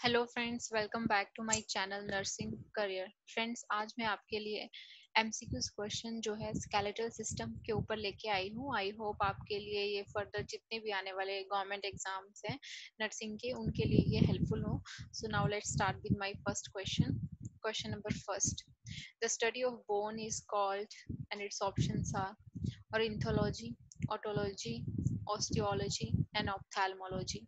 Hello friends welcome back to my channel nursing career friends आज मैं आपके लिए एमसीक्यूज क्वेश्चन जो है स्केलेटल सिस्टम के ऊपर लेके आई हूँ। आई होप आपके लिए ये फर्दर जितने भी आने वाले गवर्नमेंट एग्ज़ाम्स हैं नर्सिंग के, उनके लिए ये हेल्पफुल हो। So now let's start with my first question question number first the study of bone is called and its options are ornithology otology, osteology and ophthalmology.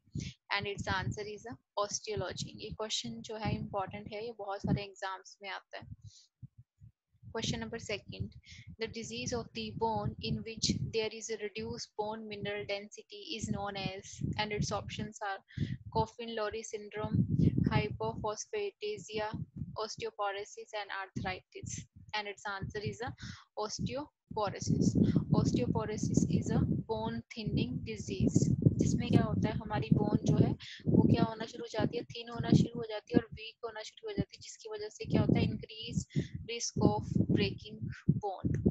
And its answer is a osteology ये question जो है important है ये बहुत सारे exams में आता है। Question number second the disease of the bone in which there is a reduced bone mineral density is known as and its options are Coffin-Lowry syndrome hypophosphatasia osteoporosis and arthritis. And its answer is a osteoporosis. Osteoporosis is a bone thinning disease. जिसमें क्या जाती है थीन होना शुरू हो जाती है और वीक होना शुरू हो जाती है जिसकी वजह से क्या होता है increase risk of breaking bone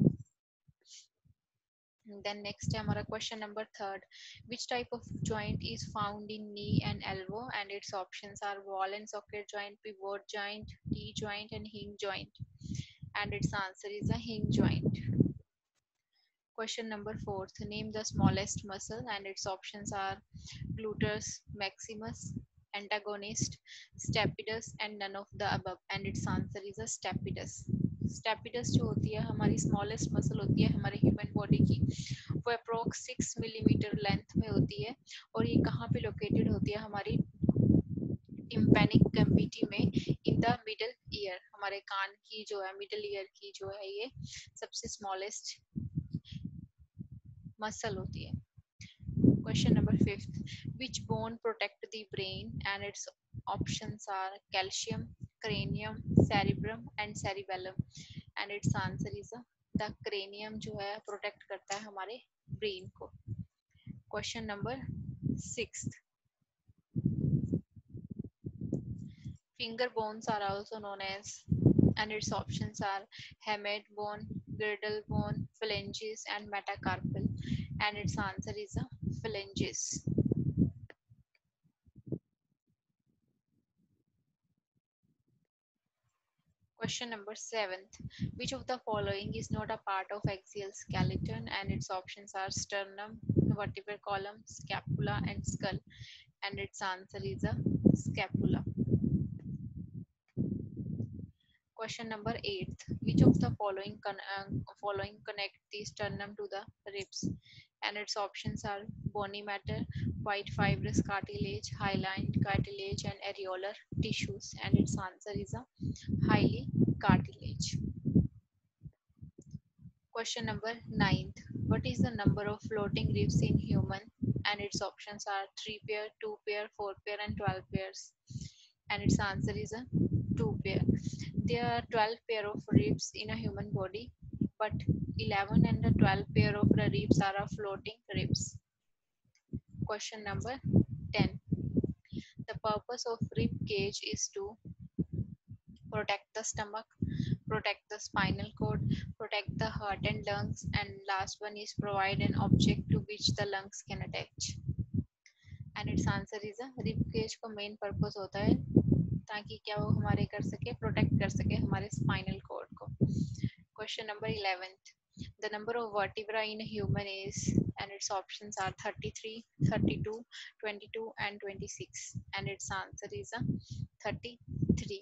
then next है हमारा question number third which type of joint is found in knee and elbow and its options are wall and socket joint pivot joint t joint and hinge joint and its answer is a hinge joint Question number fourth. Name the smallest muscle and its options are gluteus maximus, antagonist, stapedus and none of the above and its answer is a stapedus. स्टेपिडस जो होती है हमारी smallest muscle होती है हमारे human body की वो approx six millimetre length में होती है और ये कहाँ पे लोकेटेड होती है हमारी टिम्पेनिक कैम्पिटी में इन द मिडल ईयर हमारे कान की जो है मिडल ईयर की जो है ये सबसे स्मॉलेस्ट मसल होती है question number fifth which bone protect the brain and its options are calcium cranium cerebrum and cerebellum and its answer is the cranium जो है प्रोटेक्ट करता है हमारे ब्रेन को question number six finger bones are also known as and its options are hamate bone girdle bone phalanges and metacarpal and its answer is a phalanges Question number seventh. Which of the following is not a part of axial skeleton and its options are sternum, vertebral column, scapula and skull and its answer is a scapula. Question number eight. Which of the following con uh, following connect the sternum to the ribs? And its options are bony matter, white fibrous cartilage, hyaline cartilage, and areolar tissues. And its answer is a hyaline cartilage. Question number ninth. What is the number of floating ribs in human? And its options are 3 pair, 2 pair, 4 pair, and 12 pairs. And its answer is a 2 pair. There are 12 pair of ribs in a human body, but 11 and the 12 pair of the ribs are floating ribs. Question number 10. The purpose of rib cage is to protect the stomach, protect the spinal cord, protect the heart and lungs, and last one is provide an object to which the lungs can attach. And its answer is a rib cage का main purpose होता है ताकि क्या वो हमारे कर सके protect कर सके हमारे स्पाइनल कोड को question number eleventh the number of vertebra in a human is and its options are 33 32 22 and 26 and its answer is a 33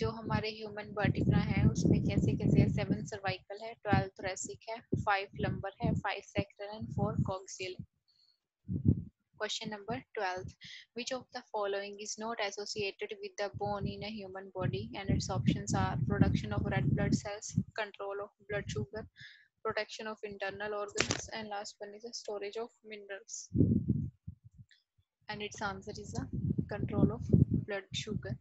जो हमारे ह्यूमन वर्टिब्रा है उसमें कैसे कैसे है सेवन सर्वाइकल है ट्वेल्व थोरेसिक है फाइव लंबर है five sector and four coccygeal Question number 12. Which of the following is not associated with the bone in a human body? And its options are production of red blood cells, control of blood sugar, protection of internal organs, and last one is a storage of minerals. And its answer is a control of blood sugar.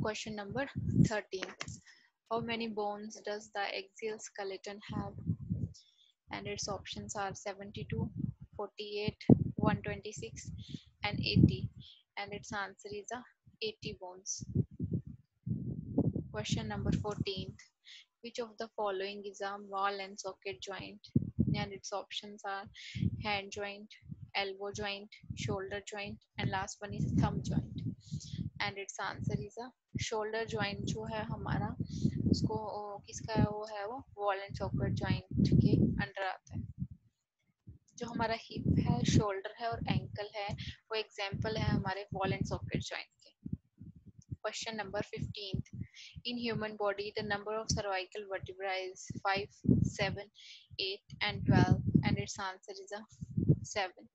Question number 13. How many bones does the axial skeleton have? And its options are 72, 48, 126 and 80 and its answer is a 80 bones. Question number 14. Which of the following is a wall and socket joint? And its options are hand joint, elbow joint, shoulder joint, and last one is thumb joint. And its answer is a shoulder joint जो है हमारा उसको किसका है वो है वो wall and socket joint के अंडर आता है जो हमारा हिप है शोल्डर है और एंकल है वो एग्ज़ाम्पल है हमारे वॉल एंड सॉकेट जॉइंट के 15. In human body, the number of cervical vertebrae is 5, 7, 8 and 12 and its answer is a 7.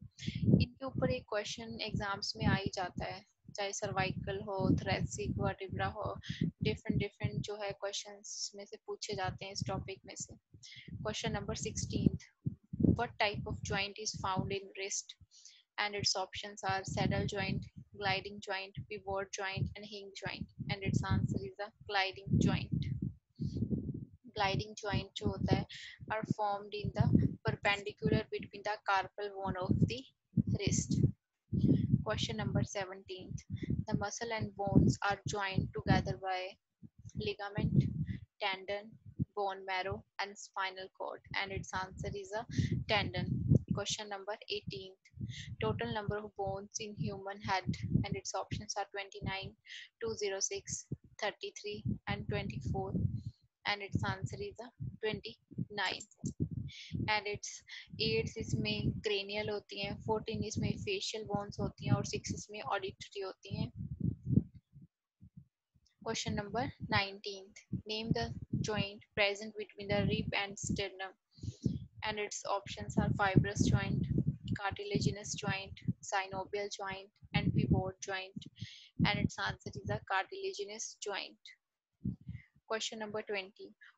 इनके ऊपर एक क्वेश्चन एग्ज़ाम्स में आ ही जाता है चाहे सर्वाइकल हो थ्रेसिक वर्टिब्रा हो डिफरेंट डिफरेंट जो है क्वेश्चंस में से पूछे जाते हैं इस टॉपिक में से question number sixteen what type of joint is found in wrist and its options are saddle joint gliding joint, pivot joint, and hinge joint. And its answer is a gliding joint. Gliding joint जो होता है are formed in the perpendicular between the carpal bone of the wrist. Question number 17. The muscle and bones are joined together by ligament, tendon, bone marrow, and spinal cord. And its answer is a tendon. Question number 18. Total number of bones in human head and its options are 29, 206, 33 and 24 and its answer is a 29 and its 8 इसमें cranial होती हैं 14 इसमें facial bones होती हैं और 6 इसमें auditory होती हैं Question number 19. Name the joint present between the rib and sternum and its options are fibrous joint cartilaginous joint synovial joint and pivot joint and its answer is a cartilaginous joint. Question number 20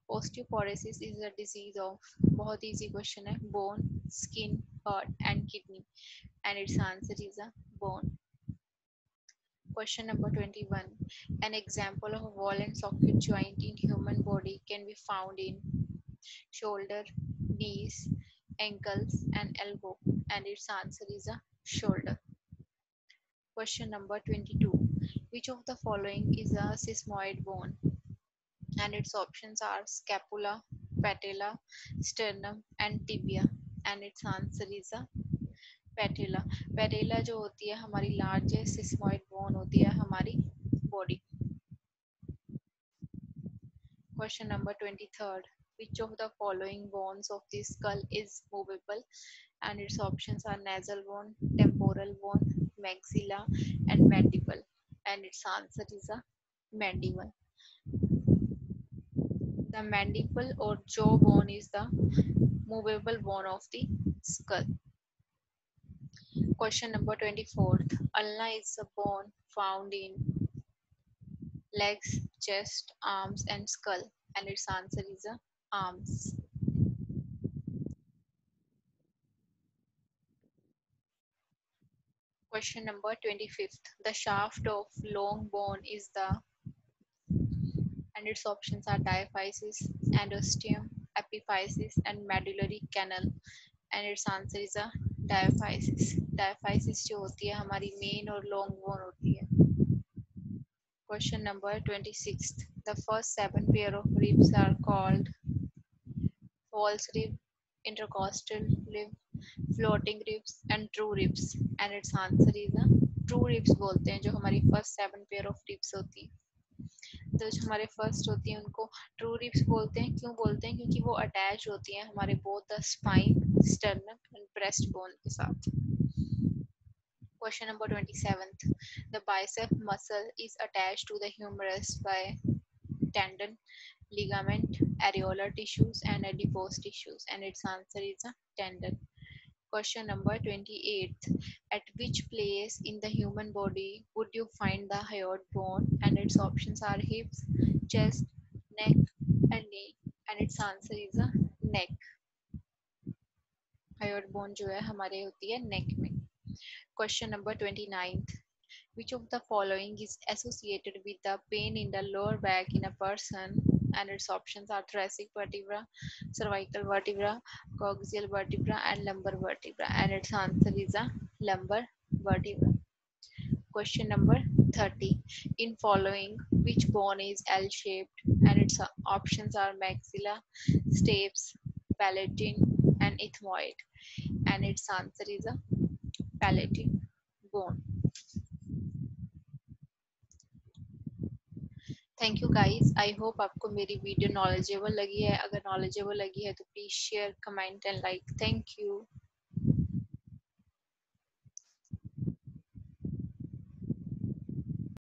osteoporosis is a disease of bahut easy question bone skin heart and kidney and its answer is a bone. Question number 21. An example of a wall and socket joint in human body can be found in shoulder, knees, ankles, and elbow. And its answer is a shoulder. Question number 22. Which of the following is a sesamoid bone? And its options are scapula, patella, sternum, and tibia. And its answer is a पैटेला पैटेला जो होती है हमारी largest sesamoid bone होती है हमारी body number twenty third which of the following bones of the skull is movable and its options are nasal bone temporal bone maxilla and mandible and its answer is a mandible the mandible or jawbone is the movable bone of the skull question number 24 ulna is a bone found in legs chest arms and skull and its answer is a arms. Question number 25th. The shaft of long bone is the, and its options are diaphysis, endosteum, epiphysis, and medullary canal. And its answer is a diaphysis diaphysis जो होती है, हमारी main और long bone होती है। Question number twenty first seven pair of ribs are called false rib intercostal rib floating ribs and true ribs and its answer is the true ribs बोलते हैं, जो हमारी first seven pair of ribs होती है। तो जो हमारे first होती है, उनको ट्रू रिप्स बोलते हैं। क्यों बोलते हैं? क्योंकि वो अटैच होती हैं हमारे both the spine sternum breast bone के साथ Question number 27th. The bicep muscle is attached to the humerus by tendon ligament, areolar tissues, and adipose tissues. And its answer is a tendon. Question number 28. At which place in the human body would you find the hyoid bone? And its options are hips, chest, neck, and knee. And its answer is a neck. Hyoid bone जो है हमारे होती है neck में. Question number 29. Which of the following is associated with the pain in the lower back in a person and its options are thoracic vertebra, cervical vertebra, coaxial vertebra, and lumbar vertebra. And its answer is a lumbar vertebra. Question number 30. In following, which bone is L-shaped? And its options are maxilla, stapes, palatine, and ethmoid. And its answer is a palatine bone. Thank you guys I hope आपको मेरी video knowledgeable लगी है। अगर knowledgeable लगी है तो please share comment and like thank you